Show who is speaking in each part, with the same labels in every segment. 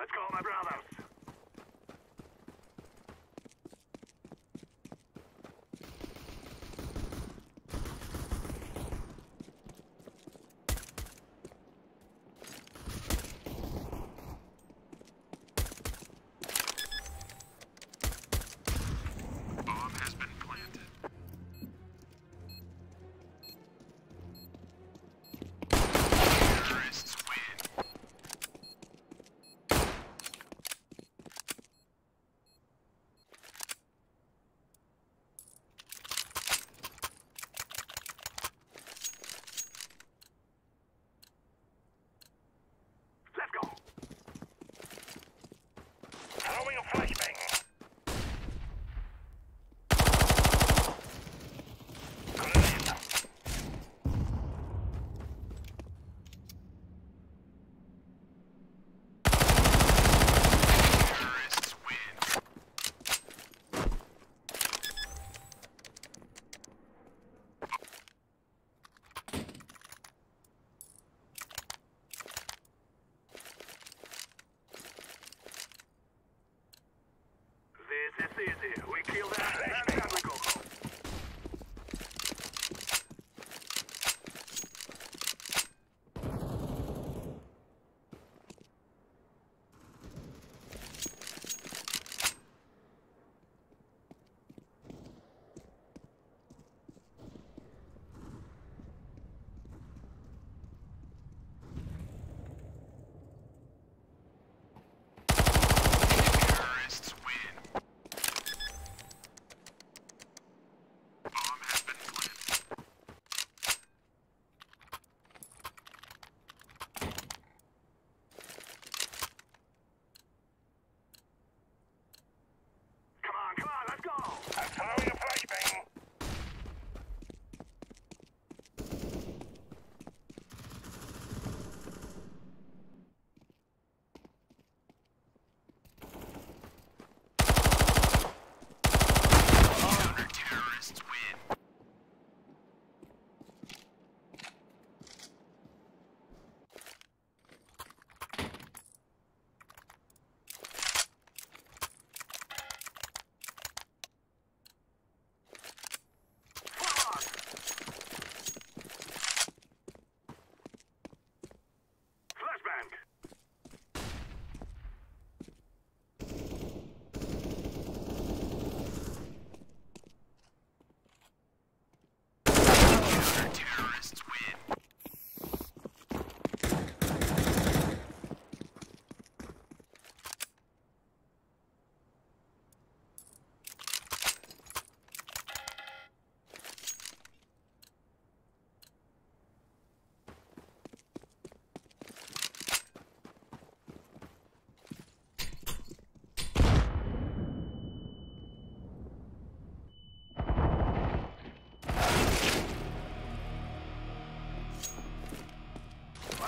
Speaker 1: Let's go, my brothers.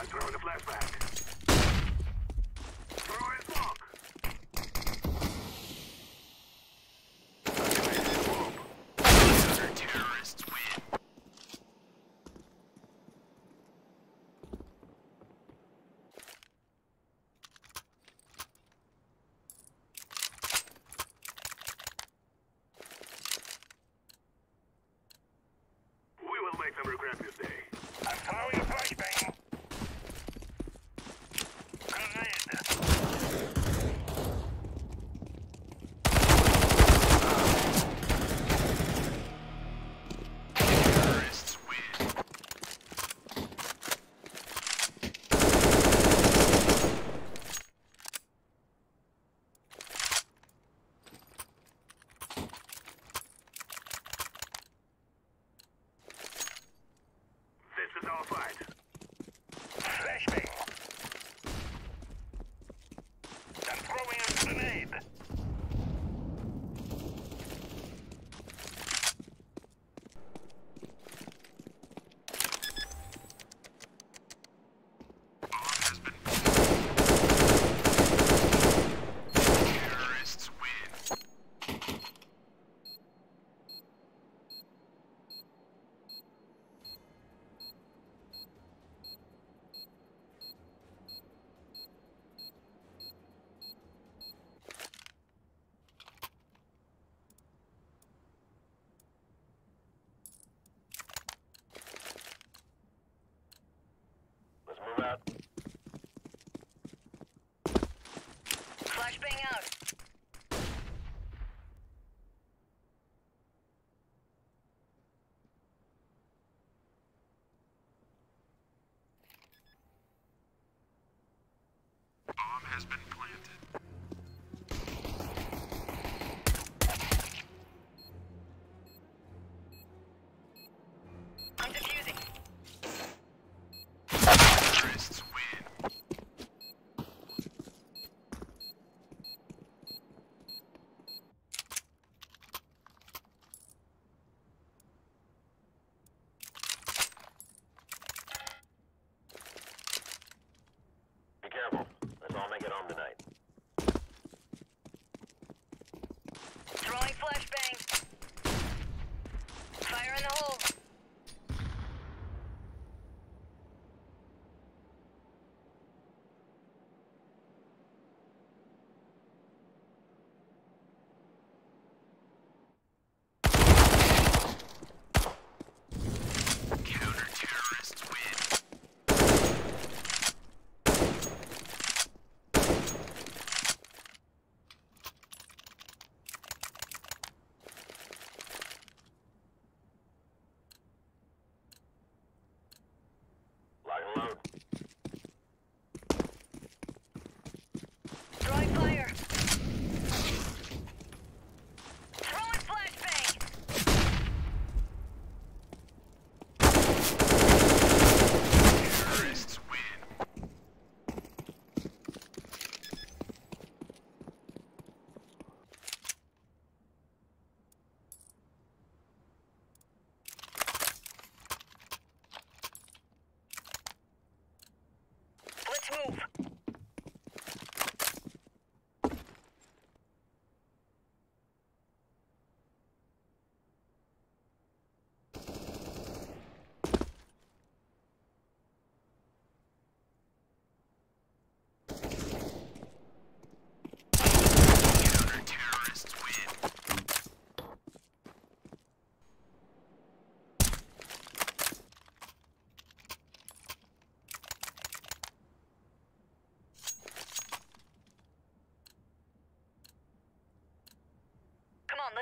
Speaker 1: Throwing a flashback.
Speaker 2: Has been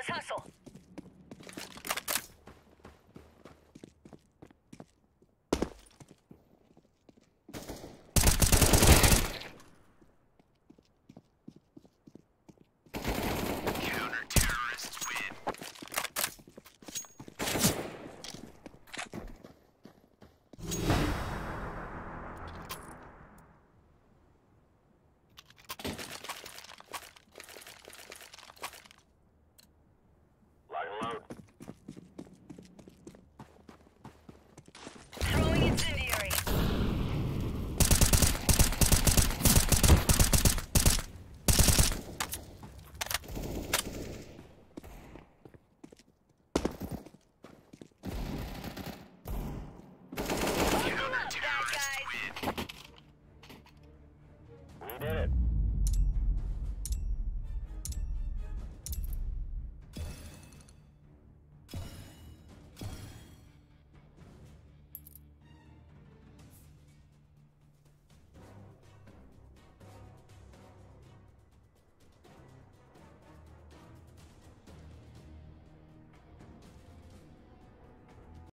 Speaker 3: 我上